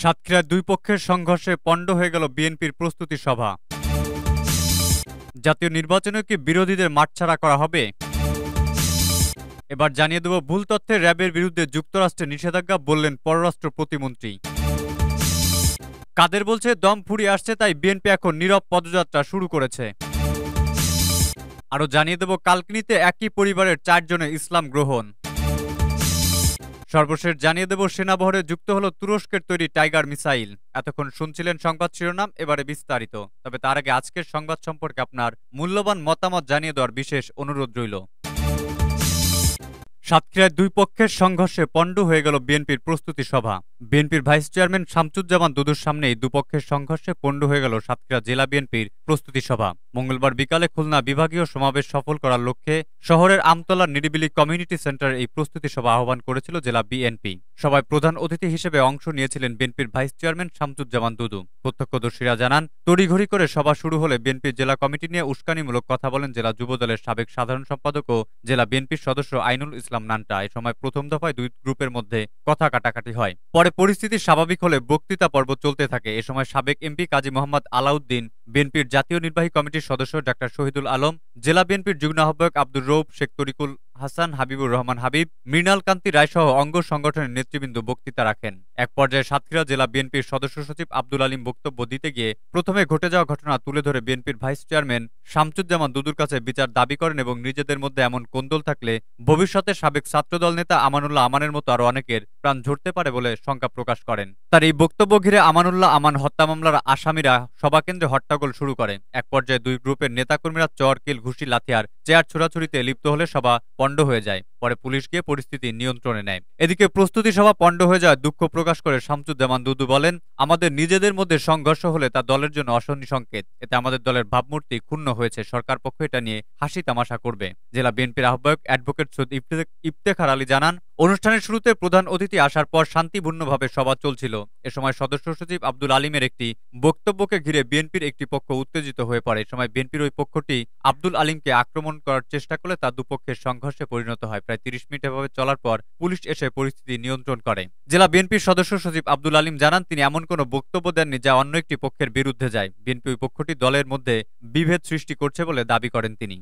সাতক্ষীরায় দুই পক্ষের সংঘর্ষে পণ্ড হয়ে গেল বিএনপির প্রস্তুতি সভা। জাতীয় নির্বাচনে কি বিরোধীদের মাঠছাড়া করা হবে? এবার জানিয়ে দেব ভুল তথ্যে র্যাবের বিরুদ্ধে যুক্তরাষ্ট্রের নিষেধাজ্ঞা বললেন পররাষ্ট্র প্রতিমন্ত্রী। কাদের বলছে দম ফুরিয়ে আসছে তাই বিএনপি এখন নীরব পদযাত্রা শুরু করেছে। আরও জানিয়ে দেব কালকিনিতে একই পরিবারের চারজনের ইসলাম গ্রহণ। সর্বশেষ জানিয়ে দেব, সেনাবহরে যুক্ত হলো তুরস্কের তৈরি টাইগার মিসাইল। এতক্ষণ শুনছিলেন সংবাদ শিরোনাম, এবারে বিস্তারিত। তবে তার আগে আজকের সংবাদ সম্পর্কে আপনার মূল্যবান মতামত জানিয়ে দেওয়ার বিশেষ অনুরোধ রইল। সাতক্ষীরায় দুই পক্ষের সংঘর্ষে পণ্ড হয়ে গেল বিএনপির প্রস্তুতি সভা। বিএনপির ভাইস চেয়ারম্যান শামসুজ্জামান দুদুর সামনেই দুপক্ষের সংঘর্ষে পণ্ড হয়ে গেল সাতক্ষীরা জেলা বিএনপির প্রস্তুতি সভা। মঙ্গলবার বিকালে খুলনা বিভাগীয় সমাবেশ সফল করার লক্ষ্যে শহরের আমতলার নিরিবিলি কমিউনিটি সেন্টারে এই প্রস্তুতি সভা আহ্বান করেছিল জেলা বিএনপি। সভায় প্রধান অতিথি হিসেবে অংশ নিয়েছিলেন বিএনপির ভাইস চেয়ারম্যান শামসুজ্জামান দুদু। প্রত্যক্ষদর্শীরা জানান, তড়িঘড়ি করে সভা শুরু হলে বিএনপির জেলা কমিটি নিয়ে উস্কানিমূলক কথা বলেন জেলা যুবদলের সাবেক সাধারণ সম্পাদক ও জেলা বিএনপির সদস্য আইনুল ইসলাম নান্টা। এ সময় প্রথম দফায় দুই গ্রুপের মধ্যে কথা কাটাকাটি হয়। পরে পরিস্থিতি স্বাভাবিক হলে বক্তৃতা পর্ব চলতে থাকে। এ সময় সাবেক এমপি কাজী মোহাম্মদ আলাউদ্দিন বিএনপির জাতীয় নির্বাহী কমিটির সদস্য ডাক্তার শহীদুল আলম জেলা বিএনপির যুগ্ম আহ্বায়ক আব্দুর রৌফ শেখ তরিকুল হাসান, হাবিবুর রহমান, হাবিব, মৃণাল কান্তি রায়সহ অঙ্গ সংগঠনের নেতৃবৃন্দ বক্তৃতা রাখেন। এক পর্যায়ে সাতক্ষীরা জেলা বিএনপির সদস্য সচিব আব্দুল আলীম বক্তব্য দিতে গিয়ে প্রথমে ঘটে যাওয়া ঘটনা তুলে ধরে বিএনপির ভাইস চেয়ারম্যান শামসুজ্জামান দুদুর কাছে বিচার দাবি করেন এবং নিজেদের মধ্যে এমন কোন্দল থাকলে ভবিষ্যতে সাবেক ছাত্রদল নেতা আমানুল্লাহ আমানের মতো আরও অনেকের প্রাণ ঝরতে পারে বলে শঙ্কা প্রকাশ করেন। তার এই বক্তব্য ঘিরে আমানুল্লাহ আমান হত্যা মামলার আসামিরা সভাকেন্দ্রে হট্টগোল শুরু করে এক পর্যায়ে দুই গ্রুপের নেতাকর্মীরা চর কিল ঘুষি, লাথিয়ার, চেয়ার ছোড়াছুড়িতে লিপ্ত হলে সভা পণ্ড হয়ে যায়। পরে পুলিশ গিয়ে পরিস্থিতি নিয়ন্ত্রণে নেয়। এদিকে প্রস্তুতি সভা পণ্ড হয়ে যায় দুঃখ প্রকাশ করে শামসুজ্জামান দুদু বলেন, আমাদের নিজেদের মধ্যে সংঘর্ষ হলে তা দলের জন্য অশনি সংকেত। এতে আমাদের দলের ভাবমূর্তি ক্ষুণ্ণ হয়েছে। সরকার পক্ষ এটা নিয়ে হাসি তামাশা করবে। জেলা বিএনপির আহ্বায়ক অ্যাডভোকেট সৈয়দ ইফতেখার আলী জানান, অনুষ্ঠানের শুরুতে প্রধান অতিথি আসার পর শান্তিপূর্ণভাবে সভা চলছিল। এ সময় সদস্য সচিব আব্দুল আলিমের একটি বক্তব্যকে ঘিরে বিএনপির একটি পক্ষ উত্তেজিত হয়ে পড়ে। সময় বিএনপির ওই পক্ষটি আব্দুল আলিমকে আক্রমণ করার চেষ্টা করলে তা দুপক্ষের সংঘর্ষে পরিণত হয়। প্রায় তিরিশ মিনিট এভাবে চলার পর পুলিশ এসে পরিস্থিতি নিয়ন্ত্রণ করে। জেলা বিএনপির সদস্য সচিব আব্দুল আলিম জানান, তিনি এমন কোনো বক্তব্য দেননি যা অন্য একটি পক্ষের বিরুদ্ধে যায়। বিএনপি ওই পক্ষটি দলের মধ্যে বিভেদ সৃষ্টি করছে বলে দাবি করেন তিনি।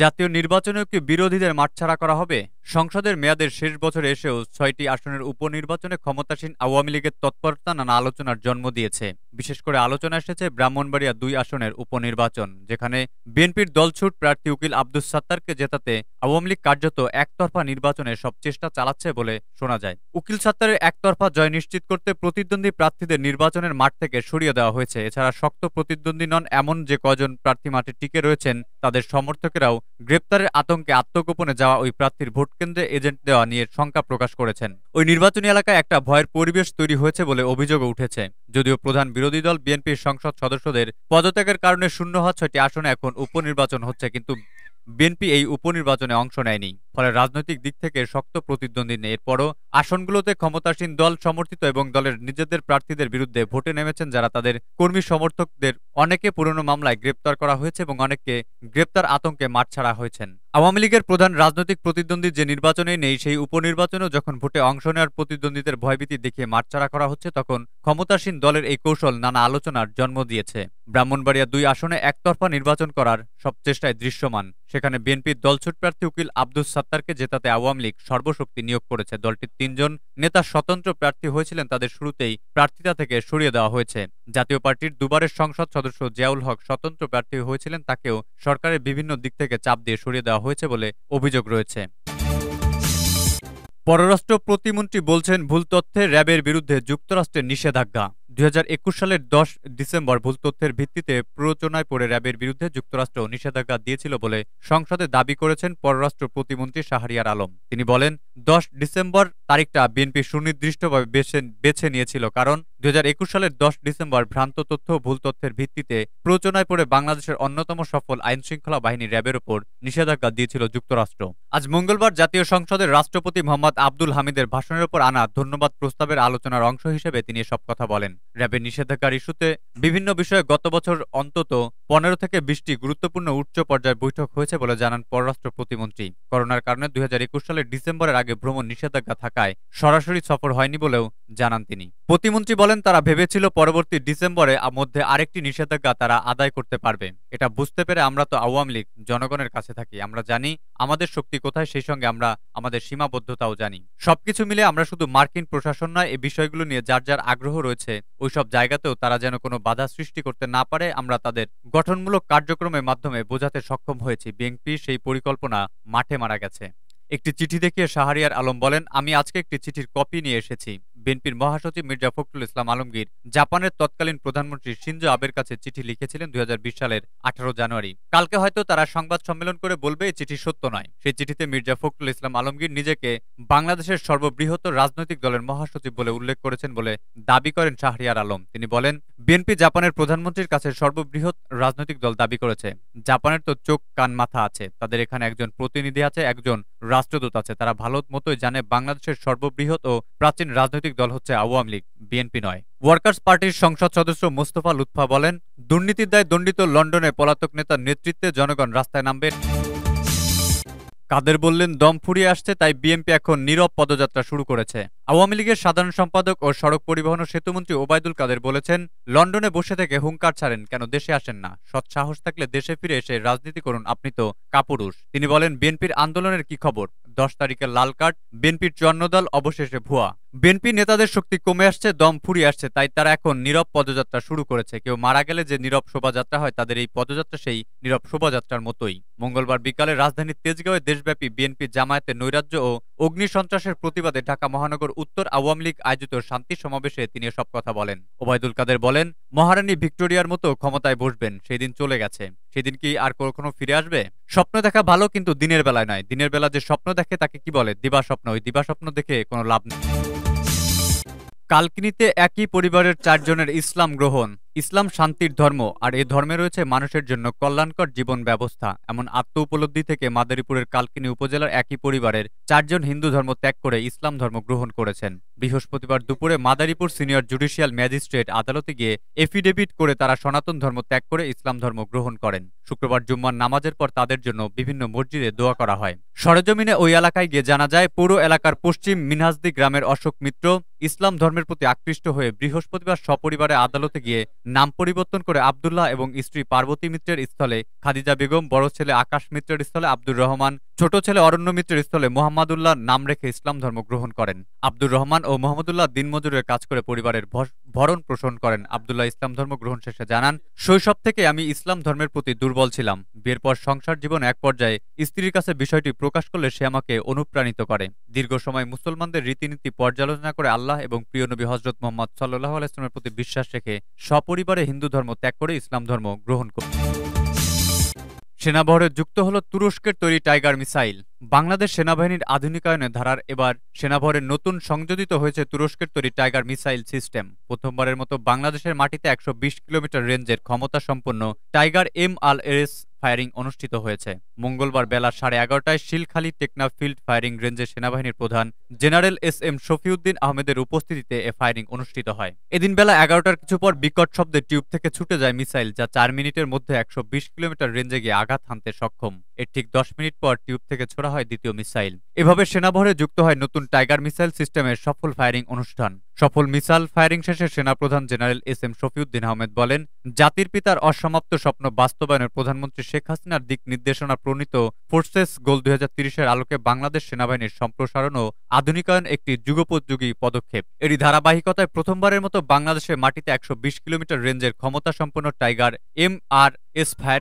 জাতীয় নির্বাচনেও কি বিরোধীদের মাঠছাড়া করা হবে? সংসদের মেয়াদের শেষ বছরে এসেও ছয়টি আসনের উপনির্বাচনে ক্ষমতাসীন আওয়ামী লীগের তৎপরতা, নানা আলোচনার জন্ম দিয়েছে। বিশেষ করে আলোচনা এসেছে ব্রাহ্মণবাড়িয়া দুই আসনের উপনির্বাচন, যেখানে বিএনপির দলছুট প্রার্থী উকিল আব্দুস সাত্তারকে জেতাতে আওয়ামী লীগ কার্যত একতরফা নির্বাচনে সব চেষ্টা চালাচ্ছে বলে শোনা যায়। উকিল সাত্তারের একতরফা জয় নিশ্চিত করতে প্রতিদ্বন্দ্বী প্রার্থীদের নির্বাচনের মাঠ থেকে সরিয়ে দেওয়া হয়েছে। এছাড়া শক্ত প্রতিদ্বন্দ্বী নন এমন যে কজন প্রার্থী মাঠে টিকে রয়েছেন, তাদের সমর্থকেরাও গ্রেপ্তারের আতঙ্কে আত্মগোপনে যাওয়া ওই প্রার্থীর ভোট কেন্দ্রে এজেন্ট দেওয়া নিয়ে শঙ্কা প্রকাশ করেছেন। ওই নির্বাচনী এলাকায় একটা ভয়ের পরিবেশ তৈরি হয়েছে বলে অভিযোগ উঠেছে। যদিও প্রধান বিরোধী দল বিএনপির সংসদ সদস্যদের পদত্যাগের কারণে শূন্য হওয়া ছয়টি আসনে এখন উপনির্বাচন হচ্ছে, কিন্তু বিএনপি এই উপনির্বাচনে অংশ নেয়নি, ফলে রাজনৈতিক দিক থেকে শক্ত প্রতিদ্বন্দ্বী নেই। এরপরও আসনগুলোতে ক্ষমতাসীন দল সমর্থিত এবং দলের নিজেদের প্রার্থীদের বিরুদ্ধে ভোটে নেমেছেন যারা তাদের কর্মী সমর্থকদের অনেকে পুরনো মামলায় গ্রেপ্তার করা হয়েছে এবং অনেককে গ্রেপ্তার আতঙ্কে মাঠ ছাড়া হয়েছেন। আওয়ামী লীগের প্রধান রাজনৈতিক প্রতিদ্বন্দ্বী যে নির্বাচনে নেই, সেই উপনির্বাচনেও যখন ভোটে অংশ নেওয়ার প্রতিদ্বন্দ্বীদের ভয়ভীতি দেখিয়ে মাঠছাড়া করা হচ্ছে, তখন ক্ষমতাসীন দলের এই কৌশল নানা আলোচনার জন্ম দিয়েছে। ব্রাহ্মণবাড়িয়া দুই আসনে একতরফা নির্বাচন করার সব চেষ্টায় দৃশ্যমান। সেখানে বিএনপির দলছুট প্রার্থী উকিল আব্দুস সাত্তারকে জেতাতে আওয়ামী লীগ সর্বশক্তি নিয়োগ করেছে। দলটির তিনজন নেতা স্বতন্ত্র প্রার্থী হয়েছিলেন, তাদের শুরুতেই প্রার্থিতা থেকে সরিয়ে দেওয়া হয়েছে। জাতীয় পার্টির দুবারের সংসদ সদস্য জিয়াউল হক স্বতন্ত্র প্রার্থী হয়েছিলেন, তাকেও সরকারের বিভিন্ন দিক থেকে চাপ দিয়ে সরিয়ে দেওয়া হয়েছে বলে অভিযোগ রয়েছে। পররাষ্ট্র প্রতিমন্ত্রী বলছেন, ভুল তথ্যে র্যাবের বিরুদ্ধে যুক্তরাষ্ট্রের নিষেধাজ্ঞা। দুই হাজার একুশ সালের দশ ডিসেম্বর ভুল তথ্যের ভিত্তিতে প্ররোচনায় পড়ে র্যাবের বিরুদ্ধে যুক্তরাষ্ট্র নিষেধাজ্ঞা দিয়েছিল বলে সংসদে দাবি করেছেন পররাষ্ট্র প্রতিমন্ত্রী শাহরিয়ার আলম। তিনি বলেন, দশ ডিসেম্বর তারিখটা বিএনপি সুনির্দিষ্টভাবে বেছে নিয়েছিল কারণ দুই হাজার একুশ সালের দশ ডিসেম্বর ভ্রান্ত তথ্য ভুল তথ্যের ভিত্তিতে প্ররোচনায় পড়ে বাংলাদেশের অন্যতম সফল আইন শৃঙ্খলা বাহিনী র্যাবের ওপর নিষেধাজ্ঞা দিয়েছিল যুক্তরাষ্ট্র। আজ মঙ্গলবার জাতীয় সংসদের রাষ্ট্রপতি মোহাম্মদ আব্দুল হামিদের ভাষণের ওপর আনা ধন্যবাদ প্রস্তাবের আলোচনার অংশ হিসেবে তিনি এসব কথা বলেন। র্যাবের নিষেধাজ্ঞার ইস্যুতে বিভিন্ন বিষয়ে গত বছর অন্তত পনেরো থেকে বিশটি গুরুত্বপূর্ণ উচ্চ পর্যায়ের বৈঠক হয়েছে বলে জানান পররাষ্ট্র প্রতিমন্ত্রী। করোনার কারণে দুই হাজার একুশ সালের ডিসেম্বরের আগে ভ্রমণ নিষেধাজ্ঞা থাকায় সরাসরি সফর হয়নি বলেও জানান তিনি। প্রতিমন্ত্রী বলেন, তারা ভেবেছিল পরবর্তী ডিসেম্বরে মধ্যে আরেকটি নিষেধাজ্ঞা তারা আদায় করতে পারবে। এটা বুঝতে পেরে আমরা তো আওয়ামী লীগ, জনগণের কাছে থাকি। আমরা জানি আমাদের শক্তি কোথায়, সেই সঙ্গে আমরা আমাদের সীমাবদ্ধতাও জানি। সবকিছু মিলে আমরা শুধু মার্কিন প্রশাসন নয়, এই বিষয়গুলো নিয়ে যার যার আগ্রহ রয়েছে, ওইসব জায়গাতেও তারা যেন কোনো বাধা সৃষ্টি করতে না পারে, আমরা তাদের গঠনমূলক কার্যক্রমের মাধ্যমে বোঝাতে সক্ষম হয়েছি। বিএনপি সেই পরিকল্পনা মাঠে মারা গেছে। একটি চিঠি দেখিয়ে শাহরিয়ার আলম বলেন, আমি আজকে একটি চিঠির কপি নিয়ে এসেছি। বিএনপির মহাসচিব মির্জা ফখরুল ইসলাম আলমগীর জাপানের তৎকালীন প্রধানমন্ত্রী সিনজো আবের কাছে চিঠি লিখেছিলেন দুই সালের আঠারো জানুয়ারি। কালকে হয়তো তারা সংবাদ সম্মেলন করে বলবে এই চিঠি সত্য নয়। সেই চিঠিতে মির্জা ফখরুল ইসলাম আলমগীর নিজেকে বাংলাদেশের সর্ববৃহৎ রাজনৈতিক দলের মহাসচিব বলে উল্লেখ করেছেন বলে দাবি করেন শাহরিয়ার আলম। তিনি বলেন, বিএনপি জাপানের প্রধানমন্ত্রীর কাছে সর্ববৃহৎ রাজনৈতিক দল দাবি করেছে। জাপানের তো চোখ, কান, মাথা আছে। তাদের এখানে একজন প্রতিনিধি আছে, একজন রাষ্ট্রদূত আছে। তারা ভালো মতোই জানে বাংলাদেশের সর্ববৃহৎ ও প্রাচীন রাজনৈতিক দল হচ্ছে আওয়ামী লীগ, বিএনপি নয়। ওয়ার্কার্স পার্টির সংসদ সদস্য মোস্তফা লুৎফা বলেন, দুর্নীতির দায় দণ্ডিত লন্ডনে পলাতক নেতার নেতৃত্বে জনগণ রাস্তায় নামবেন কাদের বললেন, দম ফুরিয়ে আসছে, তাই বিএনপি এখন নীরব পদযাত্রা শুরু করেছে। আওয়ামী লীগের সাধারণ সম্পাদক ও সড়ক পরিবহন ও সেতুমন্ত্রী ওবায়দুল কাদের বলেছেন, লন্ডনে বসে থেকে হুঙ্কার ছাড়েন, কেন দেশে আসেন না? সৎ সাহস থাকলে দেশে ফিরে এসে রাজনীতি করুন, আপনি তো কাপুরুষ। তিনি বলেন, বিএনপির আন্দোলনের কি খবর? দশ তারিখের লাল কার্ড, বিএনপির চুয়ান্ন দল, অবশেষে ভুয়া। বিএনপি নেতাদের শক্তি কমে আসছে, দম ফুরিয়ে আসছে, তাই তারা এখন নীরব পদযাত্রা শুরু করেছে। কেউ মারা গেলে যে নীরব শোভাযাত্রা হয়, তাদের এই পদযাত্রা সেই নীরব শোভাযাত্রার মতোই। মঙ্গলবার বিকালে রাজধানীর তেজগাঁওয়ে দেশব্যাপী বিএনপি জামায়াতের নৈরাজ্য ও অগ্নি সন্ত্রাসের প্রতিবাদে ঢাকা মহানগর উত্তর আওয়ামী লীগ আয়োজিত শান্তি সমাবেশে তিনি সব কথা বলেন। ওবায়দুল কাদের বলেন, মহারানী ভিক্টোরিয়ার মতো ক্ষমতায় বসবেন সেই দিন চলে গেছে। সেদিন কি আর কখনো ফিরে আসবে? স্বপ্ন দেখা ভালো কিন্তু দিনের বেলায় নয়। দিনের বেলা যে স্বপ্ন দেখে তাকে কি বলে? দিবা স্বপ্ন ওই দিবা স্বপ্ন দেখে কোনো লাভ নেই। কালকিনিতে একই পরিবারের চারজনের ইসলাম গ্রহণ, ইসলাম শান্তির ধর্ম, আর এ ধর্মে রয়েছে মানুষের জন্য কল্যাণকর জীবন ব্যবস্থা। এমন আত্ম উপলব্ধি থেকে মাদারীপুরের কালকিনি উপজেলার একই পরিবারের চারজন হিন্দু ধর্ম ত্যাগ করে ইসলাম ধর্ম গ্রহণ করেছেন। বৃহস্পতিবার দুপুরে মাদারীপুর সিনিয়র জুডিশিয়াল ম্যাজিস্ট্রেট আদালতে গিয়ে এফিডেভিট করে তারা সনাতন ধর্ম ত্যাগ করে ইসলাম ধর্ম গ্রহণ করেন। শুক্রবার জুম্মার নামাজের পর তাদের জন্য বিভিন্ন মসজিদে দোয়া করা হয়। সরেজমিনে ওই এলাকায় গিয়ে জানা যায়, পৌর এলাকার পশ্চিম মিনহাজদি গ্রামের অশোক মিত্র ইসলাম ধর্মের প্রতি আকৃষ্ট হয়ে বৃহস্পতিবার সপরিবারে আদালতে গিয়ে নাম পরিবর্তন করে আবদুল্লাহ এবং স্ত্রী পার্বতী মিত্রের স্থলে খাদিজা বেগম, বড় ছেলে আকাশ মিত্রের স্থলে আব্দুর রহমান ছোট ছেলে অরণ্য মিত্রের স্থলে মোহাম্মদুল্লাহ নাম রেখে ইসলাম ধর্ম গ্রহণ করেন। আব্দুর রহমান ও মোহাম্মদুল্লাহ দিনমজুরের কাজ করে পরিবারের ভরণ পোষণ করেন। আবদুল্লাহ ইসলাম ধর্ম গ্রহণ শেষে জানান, শৈশব থেকে আমি ইসলাম ধর্মের প্রতি দুর্বল ছিলাম। বিয়ের পর সংসার জীবন এক পর্যায়ে স্ত্রীর কাছে বিষয়টি প্রকাশ করলে সে আমাকে অনুপ্রাণিত করে। দীর্ঘ সময় মুসলমানদের রীতিনীতি পর্যালোচনা করে আল্লাহ এবং প্রিয় নবী হজরত মোহাম্মদ সাল্লাহ আলাইসলামের প্রতি বিশ্বাস রেখে সপরিবারে হিন্দু ধর্ম ত্যাগ করে ইসলাম ধর্ম গ্রহণ করে সেনাবহরে যুক্ত হল তুরস্কের তৈরি টাইগার মিসাইল। বাংলাদেশ সেনাবাহিনীর আধুনিকায়নে ধারার এবার সেনাবহরে নতুন সংযোজিত হয়েছে তুরস্কের তৈরি টাইগার মিসাইল সিস্টেম। প্রথমবারের মতো বাংলাদেশের মাটিতে একশো বিশ কিলোমিটার রেঞ্জের ক্ষমতা সম্পন্ন tiger M L S firing অনুষ্ঠিত হয়েছে। মঙ্গলবার বেলা সাড়ে এগারোটায় শিলখালী টেকনা ফিল্ড ফায়ারিং রেঞ্জের সেনাবাহিনীর প্রধান জেনারেল এস এম শফিউদ্দিন আহমেদের উপস্থিতিতে এ ফায়ারিং অনুষ্ঠিত হয়। এদিন বেলা এগারোটার কিছু পর বিকট শব্দে টিউব থেকে ছুটে যায় মিসাইল, যা চার মিনিটের মধ্যে একশো বিশ কিলোমিটার রেঞ্জে গিয়ে আঘাত হানতে সক্ষম। এর ঠিক দশ মিনিট পর টিউব থেকে ছোড়া হয় দ্বিতীয় মিসাইল। এভাবে সেনাবহরে যুক্ত হয় নতুন টাইগার মিসাইল সিস্টেমের সফল ফায়ারিং অনুষ্ঠান। সফল মিসাইল ফায়ারিং শেষে সেনাপ্রধান general S M Shafiuddin Ahmed বলেন, জাতির পিতার অসমাপ্ত স্বপ্ন বাস্তবায়নের প্রধানমন্ত্রী শেখ হাসিনার দিক নির্দেশনা প্রণীত ফোর্সেস গোল দুই হাজার আলোকে বাংলাদেশ সেনাবাহিনীর সম্প্রসারণ ও আধুনিকায়ন একটি যুগোপযোগী পদক্ষেপ। এরই ধারাবাহিকতায় প্রথমবারের মতো বাংলাদেশের মাটিতে একশো বিশ কিলোমিটার রেঞ্জের ক্ষমতা সম্পন্ন tiger M R S fire